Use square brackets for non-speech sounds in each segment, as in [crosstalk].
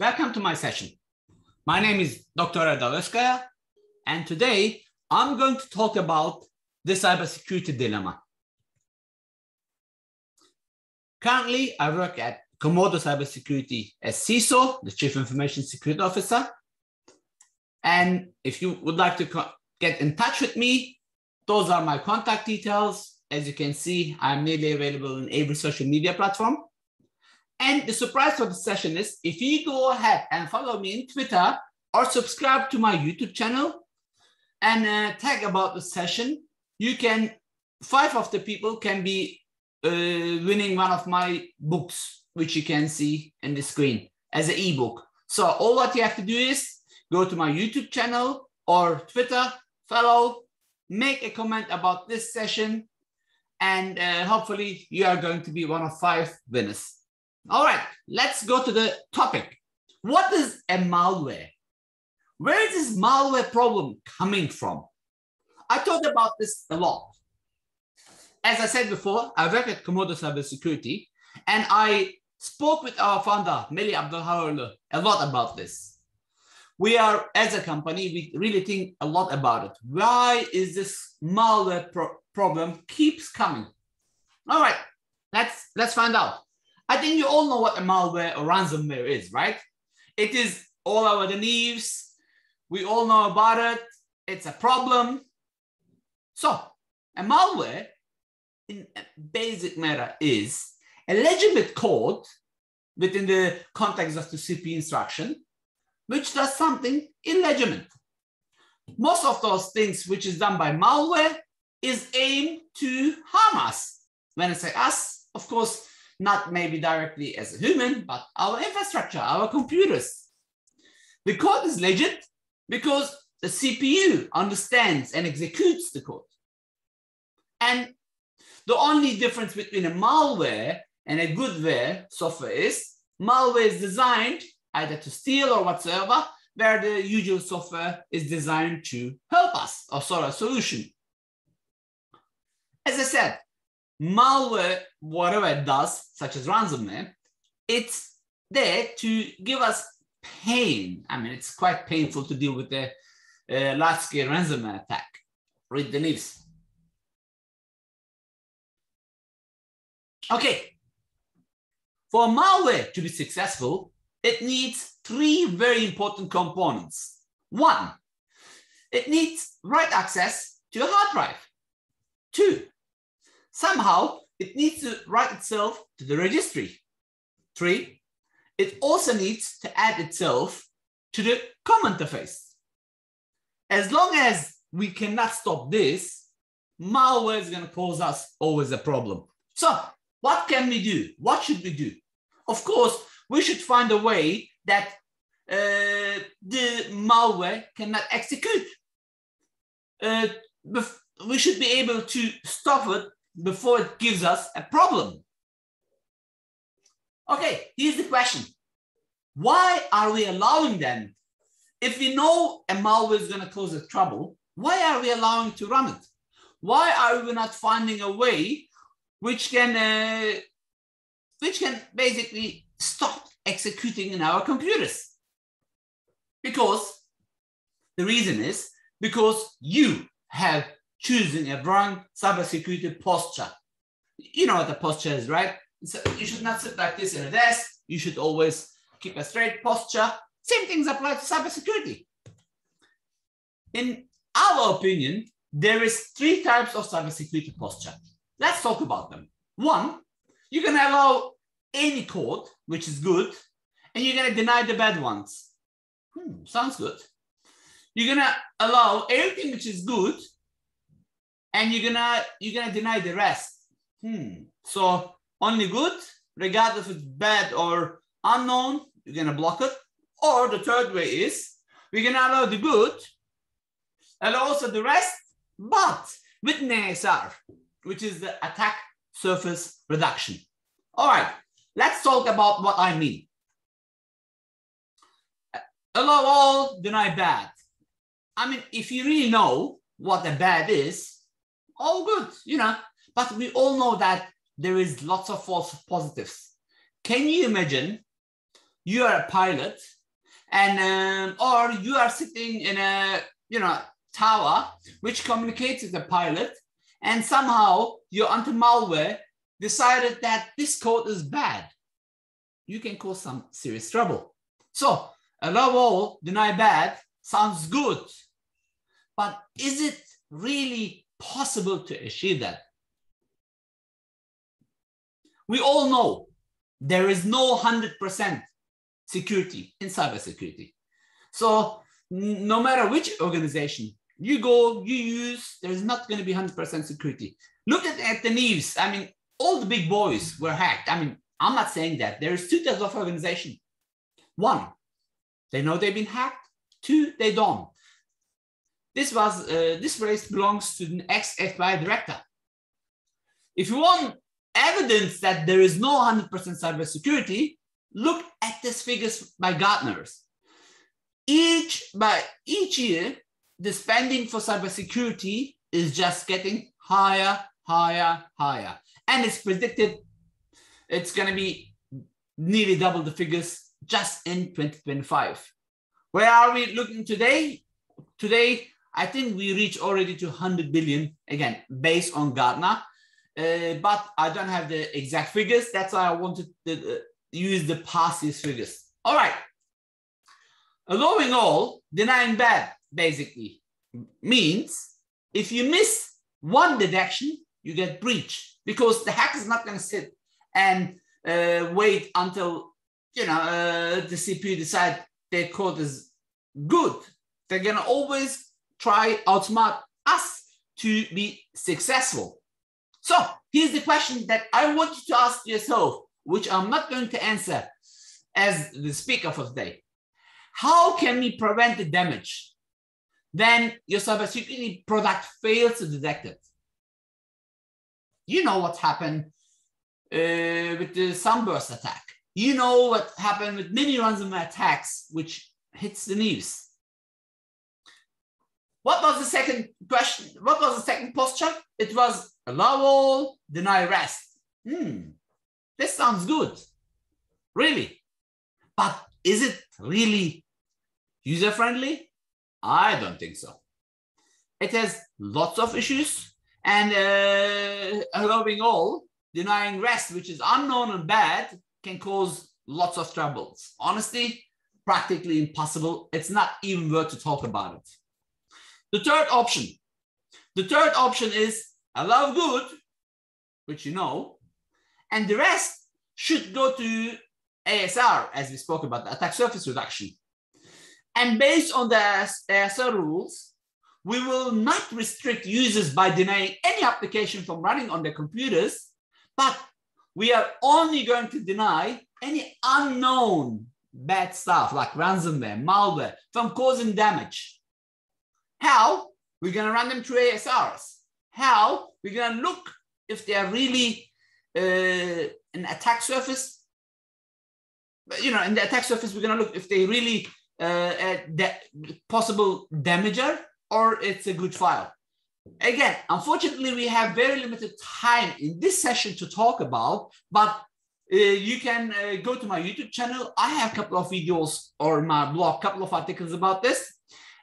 welcome to my session. My name is Dr. Erdal Ozkaya, and today I'm going to talk about the cybersecurity dilemma. Currently, I work at Comodo Cybersecurity as CISO, the Chief Information Security Officer. And if you would like to get in touch with me, those are my contact details. As you can see, I'm nearly available in every social media platform. And the surprise for the session is if you go ahead and follow me in Twitter or subscribe to my YouTube channel and uh, tag about the session, you can, five of the people can be uh, winning one of my books, which you can see in the screen as an ebook. So all what you have to do is go to my YouTube channel or Twitter, follow, make a comment about this session, and uh, hopefully you are going to be one of five winners. All right, let's go to the topic. What is a malware? Where is this malware problem coming from? I talked about this a lot. As I said before, I work at Comodo Cybersecurity, and I spoke with our founder, Melih Abdulhayoğlu, a lot about this. We are, as a company, we really think a lot about it. Why is this malware pro problem keeps coming? All right, let's let's find out. I think you all know what a malware or ransomware is, right? It is all over the news. We all know about it. It's a problem. So, a malware, in a basic matter, is a legitimate code within the context of the CP instruction, which does something illegitimate. Most of those things which is done by malware is aimed to harm us. When I say us, of course, not maybe directly as a human, but our infrastructure, our computers. The code is legit because the CPU understands and executes the code. And the only difference between a malware and a goodware software is malware is designed either to steal or whatsoever, where the usual software is designed to help us or solve a solution. As I said, malware, whatever it does, such as ransomware, it's there to give us pain. I mean, it's quite painful to deal with a, a large-scale ransomware attack. Read the news. Okay. For malware to be successful, it needs three very important components. One, it needs write access to a hard drive. Two, somehow it needs to write itself to the registry. Three, it also needs to add itself to the COM interface. As long as we cannot stop this, malware is going to cause us always a problem. So what can we do? What should we do? Of course, we should find a way that uh, the malware cannot execute. Uh, we should be able to stop it before it gives us a problem. Okay, here's the question. Why are we allowing them? If we know a malware is going to cause us trouble, why are we allowing to run it? Why are we not finding a way which can uh, which can basically stop executing in our computers? Because the reason is because you have choosing a wrong cybersecurity posture. You know what the posture is, right? So you should not sit like this in a desk. You should always keep a straight posture. Same things apply to cybersecurity. In our opinion, there is three types of cybersecurity posture. Let's talk about them. One, you can allow any code, which is good, and you're gonna deny the bad ones. Hmm, sounds good. You're gonna allow everything which is good, and you're gonna you're gonna deny the rest. Hmm. So only good, regardless if it's bad or unknown, you're gonna block it. Or the third way is we're gonna allow the good, and also the rest, but with NASR, which is the attack surface reduction. All right, let's talk about what I mean. Allow all, deny bad. I mean, if you really know what a bad is, all good, you know. But we all know that there is lots of false positives. Can you imagine you are a pilot and um, or you are sitting in a you know tower which communicates with the pilot and somehow your anti-malware decided that this code is bad you can cause some serious trouble so allow all deny bad sounds good but is it really possible to achieve that we all know there is no 100% security in cybersecurity. So no matter which organization you go, you use, there's not going to be 100% security. Look at, at the news. I mean, all the big boys were hacked. I mean, I'm not saying that. There's two types of organization. One, they know they've been hacked. Two, they don't. This was uh, this phrase belongs to an ex-FBI director. If you want evidence that there is no 100% cybersecurity, look at these figures by Gartner's. Each by each year, the spending for cybersecurity is just getting higher, higher, higher. And it's predicted it's going to be nearly double the figures just in 2025. Where are we looking today? Today, I think we reach already to 100 billion, again, based on Gartner. Uh, but I don't have the exact figures. That's why I wanted to uh, use the past year's figures. All right. Allowing all, denying bad, basically, means if you miss one detection, you get breach because the hacker is not going to sit and uh, wait until you know uh, the CPU decide their code is good. They're going to always try outsmart us to be successful. So here's the question that I want you to ask yourself, which I'm not going to answer as the speaker for today. How can we prevent the damage? Then your cybersecurity product fails to detect it. You know what happened uh, with the sunburst attack. You know what happened with many ransomware attacks, which hits the news. What was the second question? What was the second posture? It was allow all, deny rest. Hmm, this sounds good. Really. But is it really user friendly? I don't think so. It has lots of issues and uh, allowing all, denying rest, which is unknown and bad, can cause lots of troubles. Honestly, practically impossible. It's not even worth to talk about it. The third option. The third option is allow good, which you know, and the rest should go to ASR, as we spoke about, the attack surface reduction. And based on the ASR rules, we will not restrict users by denying any application from running on their computers, but we are only going to deny any unknown bad stuff like ransomware, malware from causing damage. How? We're going to run them through ASRs. How? We're going to look if they are really uh, an attack surface. You know, in the attack surface, we're going to look if they really uh, a possible damager or it's a good file. Again, unfortunately, we have very limited time in this session to talk about, but uh, you can uh, go to my YouTube channel. I have a couple of videos or my blog, couple of articles about this.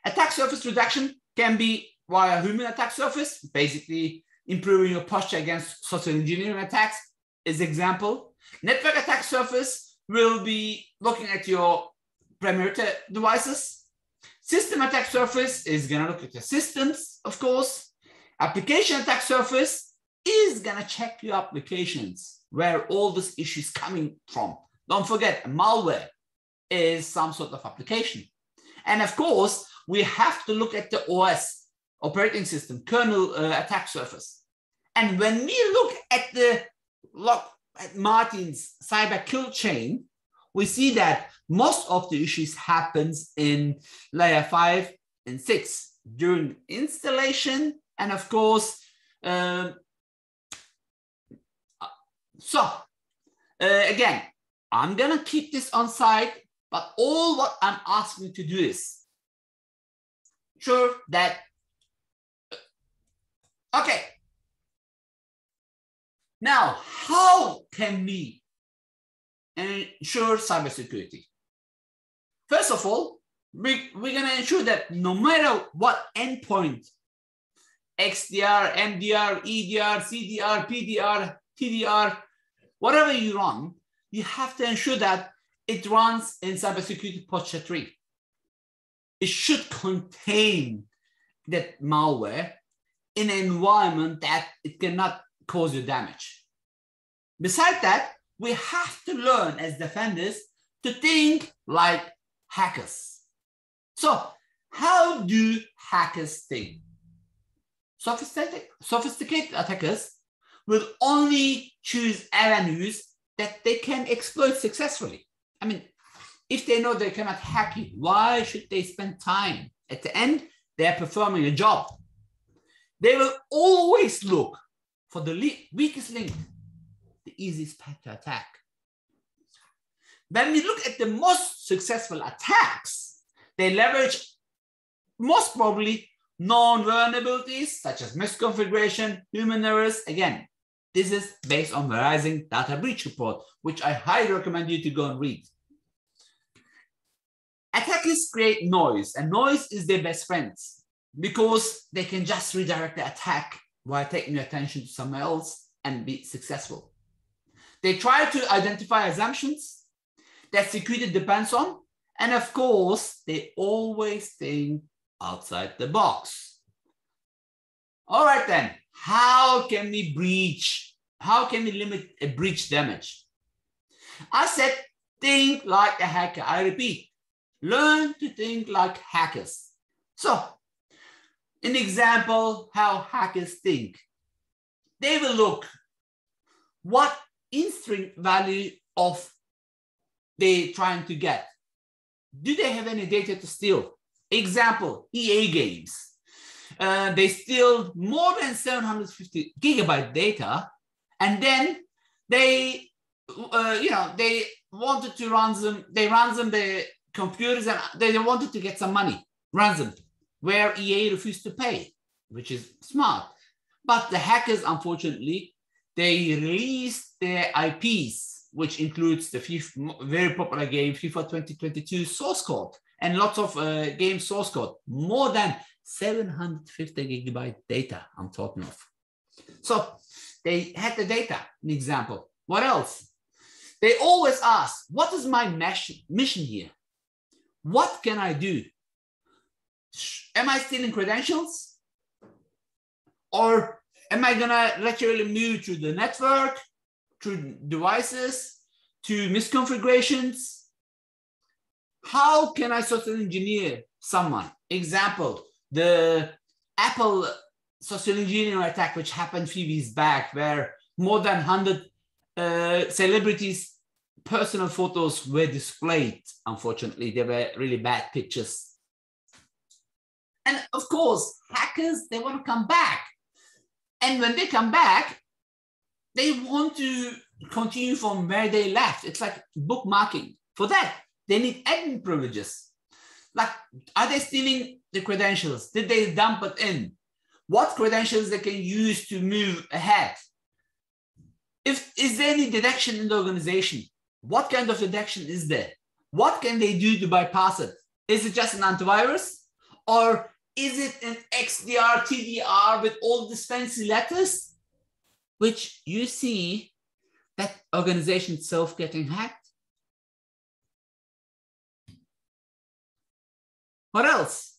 Attack surface reduction can be via human attack surface, basically improving your posture against social engineering attacks is example. Network attack surface will be looking at your perimeter devices. System attack surface is gonna look at your systems, of course. Application attack surface is gonna check your applications, where all this issues coming from. Don't forget, malware is some sort of application. And of course, we have to look at the OS, operating system, kernel uh, attack surface. And when we look at the look at Martin's cyber kill chain, we see that most of the issues happens in layer five and six during installation. And of course, uh, so uh, again, I'm gonna keep this on site, but all what I'm asking to do is sure that, okay. Now, how can we ensure cybersecurity? First of all, we, we're going to ensure that no matter what endpoint, XDR, MDR, EDR, CDR, PDR, TDR, whatever you run, you have to ensure that it runs in cybersecurity posture tree. It should contain that malware in an environment that it cannot cause you damage. Besides that, we have to learn as defenders to think like hackers. So how do hackers think? Sophisticated, sophisticated attackers will only choose avenues that they can exploit successfully. I mean, if they know they cannot hack it, why should they spend time? At the end, they're performing a job. They will always look for the weakest link, the easiest path to attack. When we look at the most successful attacks, they leverage most probably known vulnerabilities such as misconfiguration, human errors. Again, this is based on the Verizon data breach report, which I highly recommend you to go and read. Attackers create noise, and noise is their best friends because they can just redirect the attack while taking your attention to somewhere else and be successful. They try to identify assumptions that security depends on, and of course, they always think outside the box. All right then, how can we breach? How can we limit a breach damage? I said, think like a hacker. I repeat, learn to think like hackers. So, an example how hackers think. They will look what in-string value of they trying to get. Do they have any data to steal? Example, EA games. Uh, they steal more than 750 gigabyte data, and then they, uh, you know, they wanted to run them, they run them the computers and they wanted to get some money, ransom, where EA refused to pay, which is smart. But the hackers, unfortunately, they released their IPs, which includes the FIFA, very popular game FIFA 2022 source code and lots of uh, game source code, more than 750 gigabyte data I'm talking of. So they had the data, an example. What else? They always ask, what is my mission here? What can I do? Am I stealing credentials? Or am I gonna literally move to the network, to devices, to misconfigurations? How can I social engineer someone? Example, the Apple social engineering attack, which happened a few years back, where more than 100 uh, celebrities' personal photos were displayed. Unfortunately, they were really bad pictures. And of course, hackers, they want to come back. And when they come back, they want to continue from where they left. It's like bookmarking. For that, they need admin privileges. Like, are they stealing the credentials? Did they dump it in? What credentials they can use to move ahead? If is there any detection in the organization? What kind of detection is there? What can they do to bypass it? Is it just an antivirus? Or is it an XDR, TDR with all these fancy letters? Which you see that organization itself getting hacked? What else?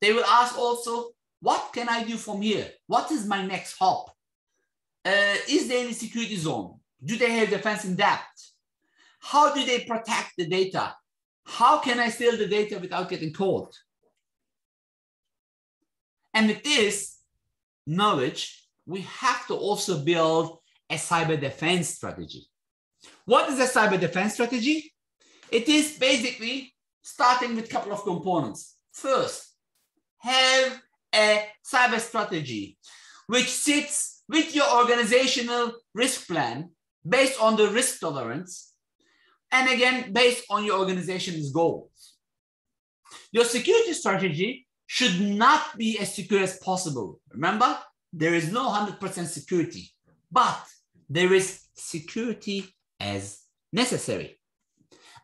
They will ask also, what can I do from here? What is my next hop? Uh, is there any security zone? Do they have defense in depth? How do they protect the data? How can I steal the data without getting caught? And with this knowledge, we have to also build a cyber defense strategy. What is a cyber defense strategy? It is basically starting with a couple of components. First, have a cyber strategy which sits with your organizational risk plan based on the risk tolerance and again based on your organization's goals. Your security strategy should not be as secure as possible. Remember, there is no 100% security, but there is security as necessary.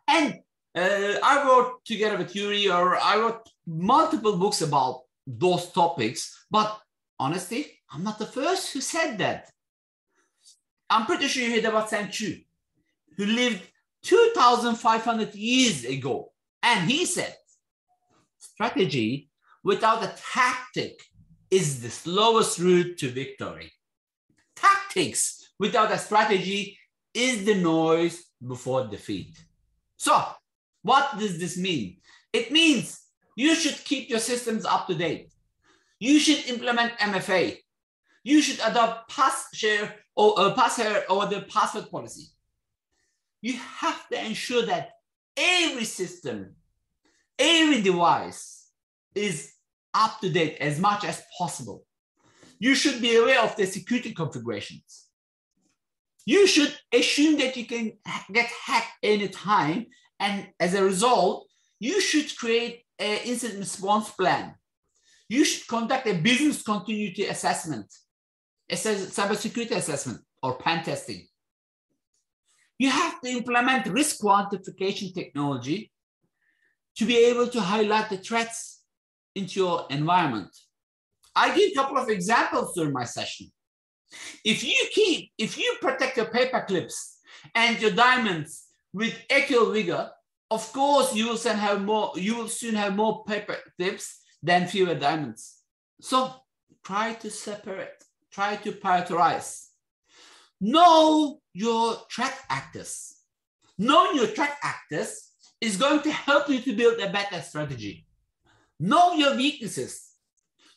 And uh, I wrote together with Yuri, or I wrote multiple books about those topics. But honestly, I'm not the first who said that. I'm pretty sure you heard about Sun Tzu, who lived 2,500 years ago. And he said, strategy without a tactic is the slowest route to victory. Tactics without a strategy is the noise before defeat. So, what does this mean? It means you should keep your systems up to date. You should implement MFA. You should adopt passphrase or uh, passphrase or the password policy. You have to ensure that every system, every device is up to date as much as possible. You should be aware of the security configurations. You should assume that you can get hacked anytime. And as a result, you should create an incident response plan. You should conduct a business continuity assessment, a cybersecurity assessment or pen testing. You have to implement risk quantification technology to be able to highlight the threats into your environment. I give a couple of examples during my session. If you keep, if you protect your paper clips and your diamonds with equal vigor, of course you will soon have more, you will soon have more paper clips than fewer diamonds. So try to separate, try to prioritize. Know your threat actors. Knowing your threat actors is going to help you to build a better strategy. Know your weaknesses.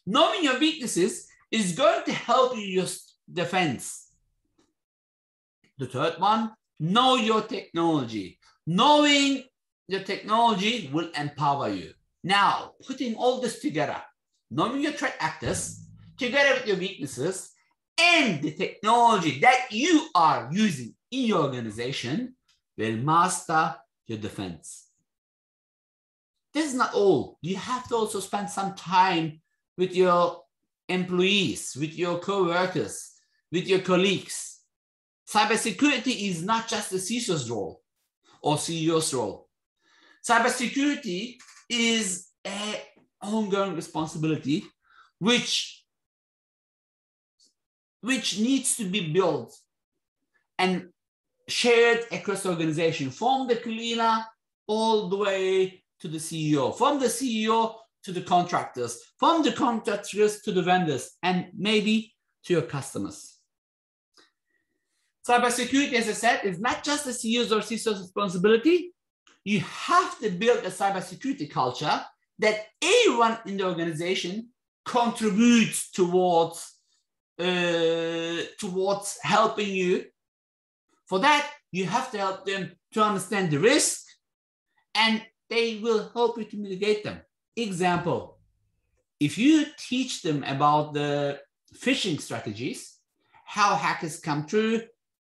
Knowing your weaknesses is going to help you your defense. The third one, know your technology. Knowing your technology will empower you. Now, putting all this together, knowing your threat actors, together with your weaknesses, and the technology that you are using in your organization will master your defense this is not all. You have to also spend some time with your employees, with your co-workers, with your colleagues. Cybersecurity is not just the CISO's role or CEO's role. Cybersecurity is an ongoing responsibility which, which needs to be built and shared across the organization from the cleaner all the way to the CEO, from the CEO to the contractors, from the contractors to the vendors, and maybe to your customers. Cybersecurity, as I said, is not just the CEO's or CISO's responsibility. You have to build a cybersecurity culture that everyone in the organization contributes towards uh, towards helping you. For that, you have to help them to understand the risk and they will help you to mitigate them. Example, if you teach them about the phishing strategies, how hackers come through,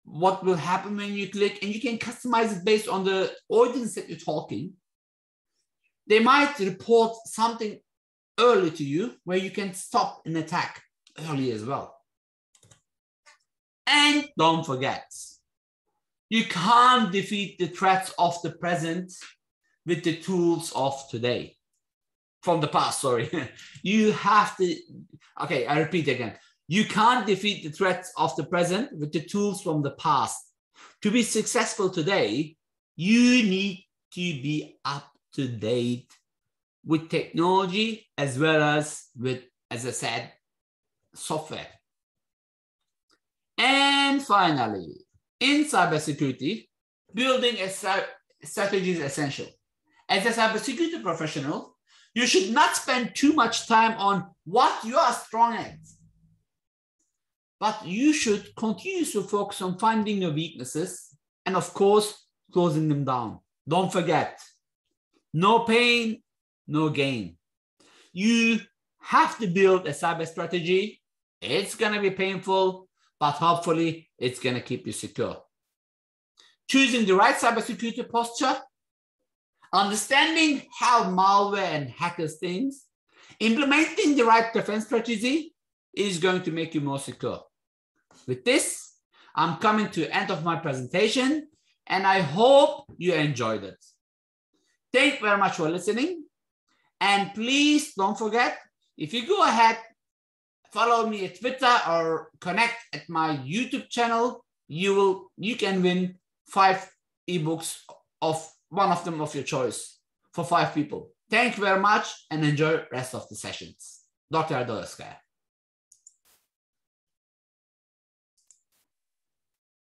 what will happen when you click, and you can customize it based on the audience that you're talking, they might report something early to you where you can stop an attack early as well. And don't forget, you can't defeat the threats of the present with the tools of today. From the past sorry. [laughs] You have to okay i repeat again. You can't defeat the threats of the present with the tools from the past. To be successful today you need to be up to date with technology as well as with as i said software finally in cybersecurity building a strategy is essential as a cybersecurity professional, you should not spend too much time on what you are strong at. But you should continue to focus on finding your weaknesses and, of course, closing them down. Don't forget, no pain, no gain. You have to build a cyber strategy. It's going to be painful, but hopefully, it's going to keep you secure. Choosing the right cybersecurity posture understanding how malware and hackers think, implementing the right defense strategy is going to make you more secure. With this, I'm coming to the end of my presentation And I hope you enjoyed it. Thank you very much for listening. And please don't forget, if you go ahead, follow me at Twitter or connect at my YouTube channel, you will you can win five ebooks of one of them of your choice for five people. Thank you very much and enjoy rest of the sessions. Dr. Erdal Ozkaya.